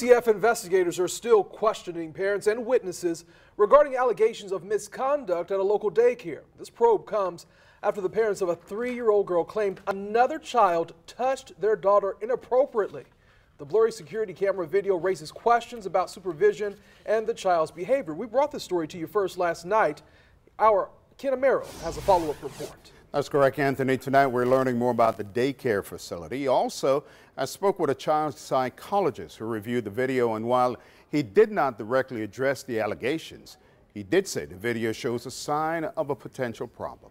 CF investigators are still questioning parents and witnesses regarding allegations of misconduct at a local daycare. This probe comes after the parents of a three-year-old girl claimed another child touched their daughter inappropriately. The blurry security camera video raises questions about supervision and the child's behavior. We brought this story to you first last night. Our Ken Amaro has a follow-up report. That's correct, Anthony. Tonight we're learning more about the daycare facility. Also, I spoke with a child psychologist who reviewed the video, and while he did not directly address the allegations, he did say the video shows a sign of a potential problem.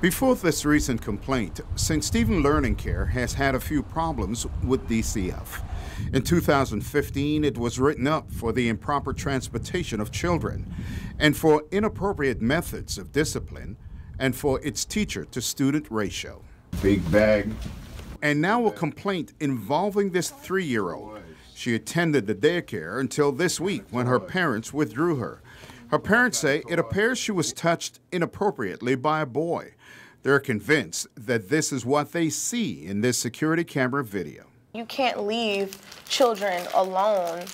Before this recent complaint, St. Stephen Learning Care has had a few problems with DCF. In 2015, it was written up for the improper transportation of children and for inappropriate methods of discipline and for its teacher to student ratio. Big bag. And now a complaint involving this three year old. She attended the daycare until this week when her parents withdrew her. Her parents say it appears she was touched inappropriately by a boy. They're convinced that this is what they see in this security camera video. You can't leave children alone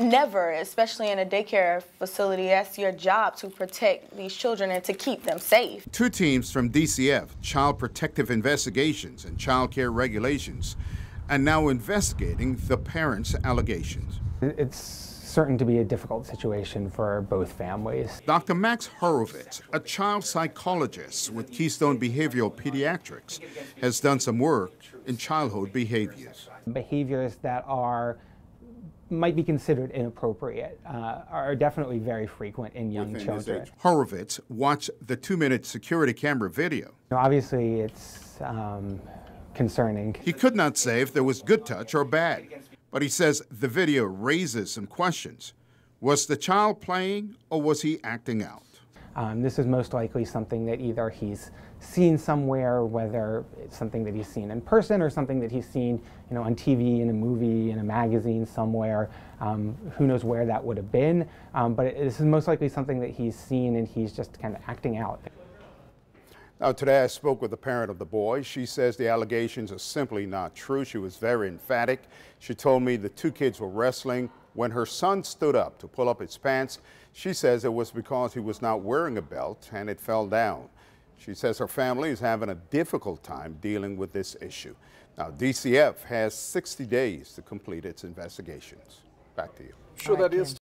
Never, especially in a daycare facility. That's your job to protect these children and to keep them safe. Two teams from DCF, Child Protective Investigations and Child Care Regulations, are now investigating the parents' allegations. It's certain to be a difficult situation for both families. Dr. Max Horowitz, a child psychologist with Keystone Behavioral Pediatrics, has done some work in childhood behaviors. Behaviors that are might be considered inappropriate uh, are definitely very frequent in young Within children. Horowitz watched the two-minute security camera video. Obviously, it's um, concerning. He could not say if there was good touch or bad, but he says the video raises some questions. Was the child playing or was he acting out? Um, this is most likely something that either he's seen somewhere, whether it's something that he's seen in person or something that he's seen you know, on TV, in a movie, in a magazine somewhere. Um, who knows where that would have been. Um, but it, this is most likely something that he's seen and he's just kind of acting out. Now, today I spoke with the parent of the boy. She says the allegations are simply not true. She was very emphatic. She told me the two kids were wrestling when her son stood up to pull up his pants. She says it was because he was not wearing a belt and it fell down. She says her family is having a difficult time dealing with this issue. Now, DCF has 60 days to complete its investigations. Back to you. Sure, that is.